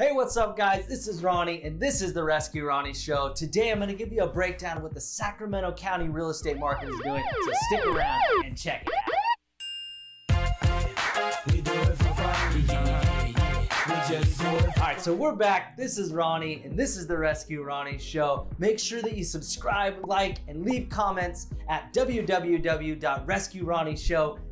Hey, what's up, guys? This is Ronnie, and this is the Rescue Ronnie Show. Today, I'm going to give you a breakdown of what the Sacramento County real estate market is doing. So stick around and check it out. All right, so we're back. This is Ronnie, and this is the Rescue Ronnie Show. Make sure that you subscribe, like, and leave comments at www.rescueronnieshow.com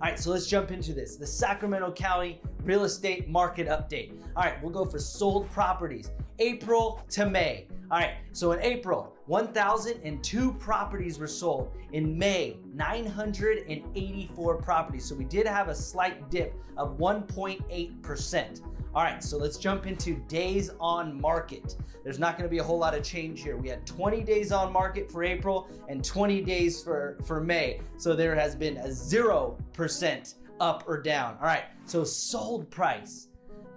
all right, so let's jump into this. The Sacramento County real estate market update. All right, we'll go for sold properties, April to May. All right, so in April, 1,002 properties were sold. In May, 984 properties. So we did have a slight dip of 1.8%. All right, so let's jump into days on market. There's not gonna be a whole lot of change here. We had 20 days on market for April and 20 days for, for May. So there has been a 0% up or down. All right, so sold price.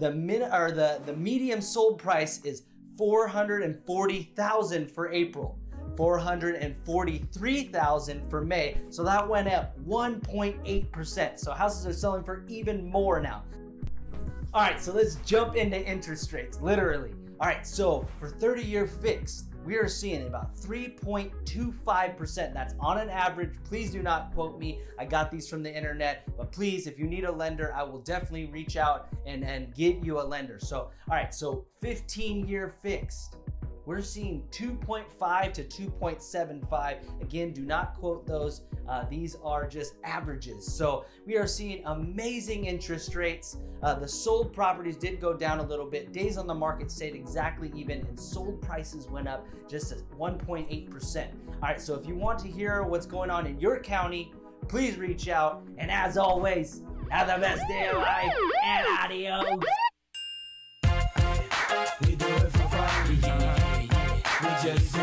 The min or the, the medium sold price is 440,000 for April. 443,000 for May. So that went up 1.8%. So houses are selling for even more now. All right, so let's jump into interest rates, literally. All right, so for 30 year fixed, we are seeing about 3.25%. That's on an average. Please do not quote me. I got these from the internet, but please, if you need a lender, I will definitely reach out and, and get you a lender. So, all right, so 15 year fixed we're seeing 2.5 to 2.75. Again, do not quote those. Uh, these are just averages. So we are seeing amazing interest rates. Uh, the sold properties did go down a little bit. Days on the market stayed exactly even and sold prices went up just 1.8%. All right, so if you want to hear what's going on in your county, please reach out. And as always, have the best day of life just